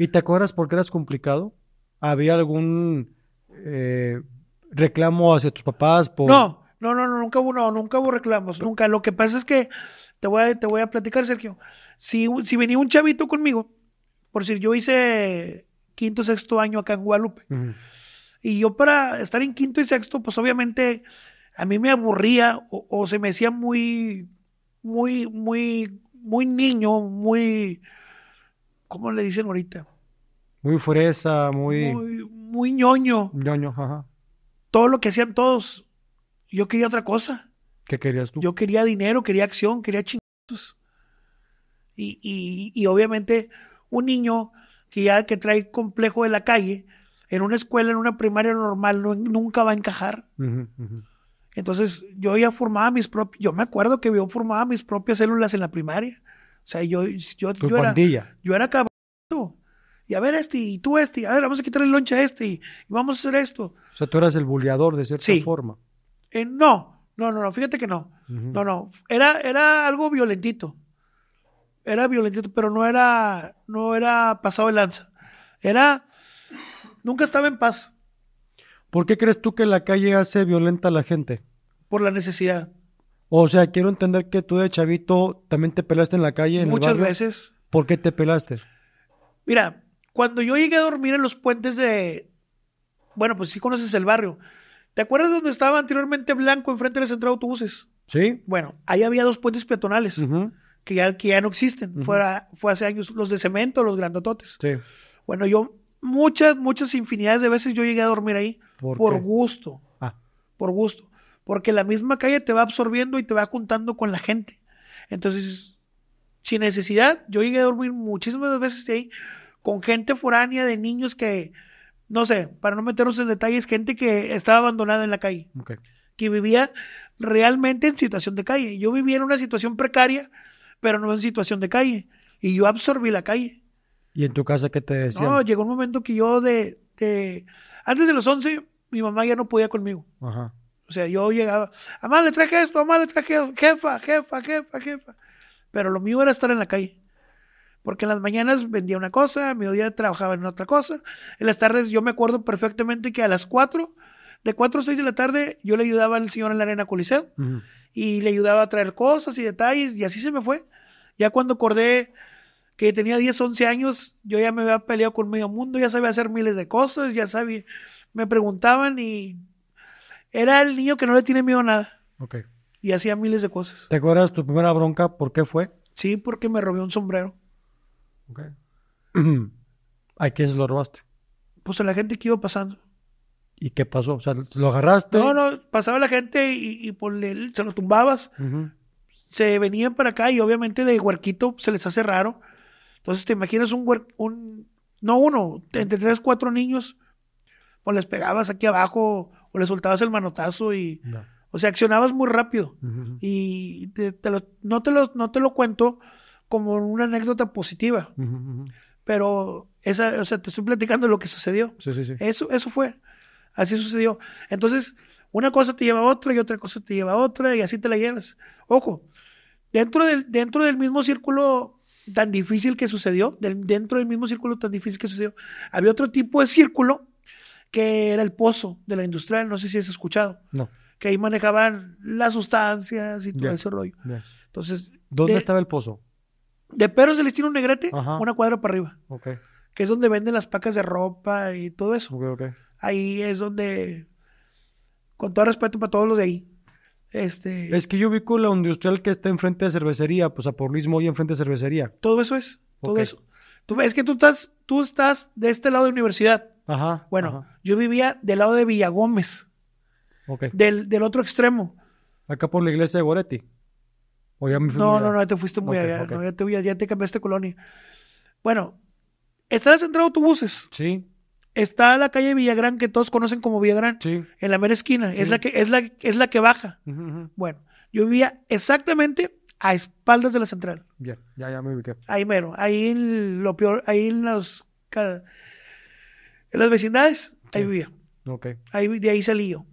¿Y te acuerdas por qué eras complicado? ¿Había algún eh, reclamo hacia tus papás? Por... No, no, no, no, nunca hubo, no, nunca hubo reclamos, nunca. Lo que pasa es que, te voy a, te voy a platicar, Sergio. Si, si venía un chavito conmigo, por decir, yo hice quinto, sexto año acá en Guadalupe. Y yo para estar en quinto y sexto, pues obviamente a mí me aburría o, o se me hacía muy, muy, muy, muy niño, muy, ¿cómo le dicen ahorita? Muy fresa, muy... Muy, muy ñoño. ñoño, ajá. Todo lo que hacían todos. Yo quería otra cosa. ¿Qué querías tú? Yo quería dinero, quería acción, quería chingados. Y, y, y obviamente un niño que ya que trae complejo de la calle, en una escuela, en una primaria normal, no- nunca va a encajar. Entonces yo ya formaba mis propios, yo me acuerdo que yo formaba mis propias células en la primaria. O sea, yo, yo, yo era, yo era cabrón. Y a ver este, y tú este, y a ver, vamos a quitarle el lonche a este, y, y vamos a hacer esto. O sea, tú eras el bulleador de cierta Sí. forma. Eh, no, no, no, no, fíjate que no. No, no, era, era algo violentito. Era violentito, pero no era, no era pasado de lanza. Era, nunca estaba en paz ¿Por qué crees tú que la calle hace violenta a la gente? por la necesidad. O sea, quiero entender que tú de chavito también te pelaste en la calle, en Muchas el veces. ¿Por qué te pelaste? Mira, cuando yo llegué a dormir en los puentes de, bueno, pues sí conoces el barrio. ¿Te acuerdas donde estaba anteriormente Blanco enfrente de la central de autobuses? ¿Sí? Bueno, ahí había dos puentes peatonales que, ya, que ya no existen. Fuera, fue hace años, los de cemento, los grandototes. Sí. Bueno, yo muchas, muchas infinidades de veces yo llegué a dormir ahí ¿Por gusto, Ah, por gusto. Porque la misma calle te va absorbiendo y te va juntando con la gente. Entonces, sin necesidad, yo llegué a dormir muchísimas veces ahí con gente foránea de niños que, no sé, para no meternos en detalles, gente que estaba abandonada en la calle, ok. que vivía realmente en situación de calle. Yo vivía en una situación precaria, pero no en situación de calle. Y yo absorbí la calle. ¿Y en tu casa qué te decían? No, llegó un momento que yo de, de- antes de los 11, mi mamá ya no podía conmigo. Ajá. O sea, yo llegaba, mamá le traje esto, mamá le traje esto, jefa, jefa, jefa, jefa. Pero lo mío era estar en la calle. Porque en las mañanas vendía una cosa, a mediodía trabajaba en otra cosa. En las tardes yo me acuerdo perfectamente que a las 4, de 4 a 6 de la tarde, yo le ayudaba al señor en la arena Coliseo y le ayudaba a traer cosas y detalles y así se me fue. Ya cuando acordé que tenía 10, 11 años, yo ya me había peleado con medio mundo, ya sabía hacer miles de cosas, ya sabía, me preguntaban y era el niño que no le tiene miedo a nada Ok. y hacía miles de cosas. ¿Te acuerdas tu primera bronca? ¿Por qué fue? Sí, porque me robé un sombrero. Ok. ¿A quién se lo robaste? Pues a la gente que iba pasando. ¿Y qué pasó? O sea, ¿lo agarraste? No, no, pasaba la gente y, y por el- se lo tumbabas. Se venían para acá y obviamente de huerquito se les hace raro. Entonces te imaginas un huer- un no uno, entre tres, cuatro niños, o les pegabas aquí abajo, o les soltabas el manotazo y, No. o sea, accionabas muy rápido. Y te- te lo- no, te lo, no te lo cuento como una anécdota positiva, pero esa, o sea, te estoy platicando lo que sucedió. Sí, sí, sí. Eso, eso fue. Así sucedió. Entonces, una cosa te lleva a otra y otra cosa te lleva a otra y así te la llevas. Ojo, dentro del, dentro del mismo círculo tan difícil que sucedió, del- dentro del mismo círculo tan difícil que sucedió, había otro tipo de círculo que era el pozo de la industrial, no sé si has escuchado, No. que ahí manejaban las sustancias y todo ese rollo. Entonces, ¿Dónde de, estaba el pozo? De Perro Celestino Negrete, Ajá. una cuadra para arriba, Ok. que es donde venden las pacas de ropa y todo eso. Ok, ok. ahí es donde, con todo respeto para todos los de ahí, este, Es que yo ubico la industrial que está enfrente de cervecería, pues a por mismo hoy enfrente de cervecería. todo eso es, todo eso. Tú, es que tú estás, tú estás de este lado de universidad. Ajá. Bueno, ajá. yo vivía del lado de Villagómez, Ok. del, del otro extremo. Acá por la iglesia de Goretti. O ya me fui No, no, no, ya te fuiste muy Ok, allá, no, ya, te, ya te cambiaste de colonia. Bueno, está la central de autobuses, Sí, está la calle Villagrán, que todos conocen como Villagrán, sí. en la mera esquina, es la que, es la, es la que baja. Bueno, yo vivía exactamente a espaldas de la central. Ya, ya, ya me ubiqué. Ahí mero, ahí en lo peor, ahí en los en las vecindades, ahí vivía. Ok. Ahí de ahí salí yo.